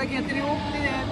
I can't que it.